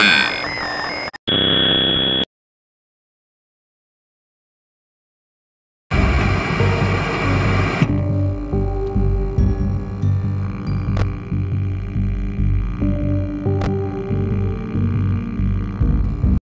Hey.